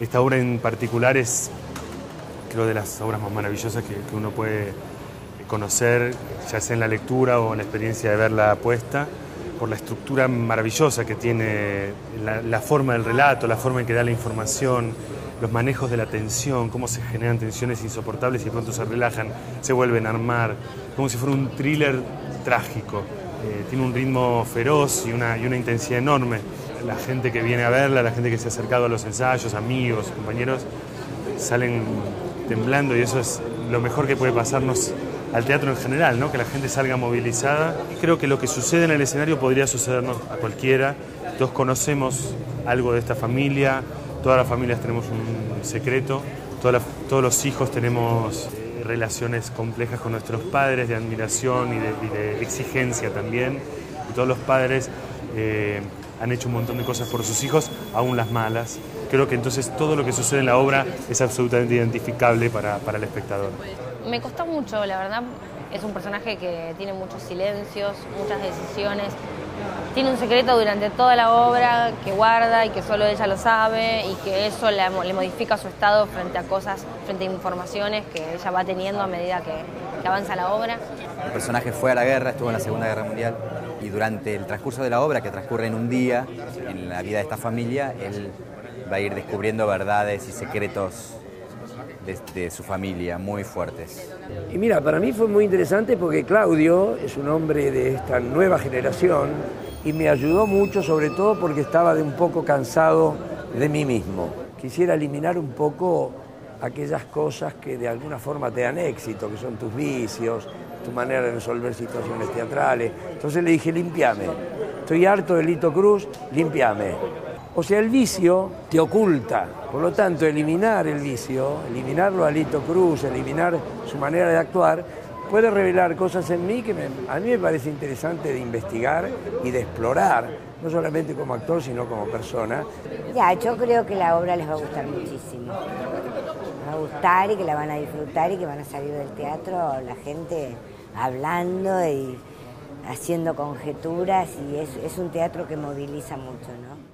esta obra en particular es, creo, de las obras más maravillosas que, uno puede conocer, ya sea en la lectura o en la experiencia de verla puesta por la estructura maravillosa que tiene, la, forma del relato, la forma en que da la información, los manejos de la tensión, cómo se generan tensiones insoportables y pronto se relajan, se vuelven a armar, como si fuera un thriller trágico. Eh, tiene un ritmo feroz y una intensidad enorme. La gente que viene a verla, la gente que se ha acercado a los ensayos, amigos, compañeros, salen temblando y eso es lo mejor que puede pasarnos al teatro en general, ¿no? que la gente salga movilizada. Creo que lo que sucede en el escenario podría sucedernos a cualquiera. Todos conocemos algo de esta familia, todas las familias tenemos un secreto, todos los hijos tenemos eh, relaciones complejas con nuestros padres, de admiración y de, exigencia también. Y todos los padres eh, han hecho un montón de cosas por sus hijos, aún las malas. Creo que entonces todo lo que sucede en la obra es absolutamente identificable para, para el espectador. Me costó mucho, la verdad. Es un personaje que tiene muchos silencios, muchas decisiones. Tiene un secreto durante toda la obra que guarda y que solo ella lo sabe y que eso le, modifica su estado frente a cosas, frente a informaciones que ella va teniendo a medida que, avanza la obra. El personaje fue a la guerra, estuvo en la Segunda Guerra Mundial y durante el transcurso de la obra, que transcurre en un día, en la vida de esta familia, él va a ir descubriendo verdades y secretos de, su familia muy fuertes. Y mira, para mí fue muy interesante porque Claudio es un hombre de esta nueva generación y me ayudó mucho, sobre todo porque estaba de un poco cansado de mí mismo. Quisiera eliminar un poco aquellas cosas que de alguna forma te dan éxito, que son tus vicios, tu manera de resolver situaciones teatrales. Entonces le dije, limpiame. Estoy harto de Lito Cruz, limpiame. O sea, el vicio te oculta. Por lo tanto, eliminar el vicio, eliminarlo a Lito Cruz, eliminar su manera de actuar, puede revelar cosas en mí que a mí me parece interesante de investigar y de explorar, no solamente como actor, sino como persona. Ya, yo creo que la obra les va a gustar muchísimo. Va a gustar y que la van a disfrutar y que van a salir del teatro la gente hablando y haciendo conjeturas y es un teatro que moviliza mucho, ¿no?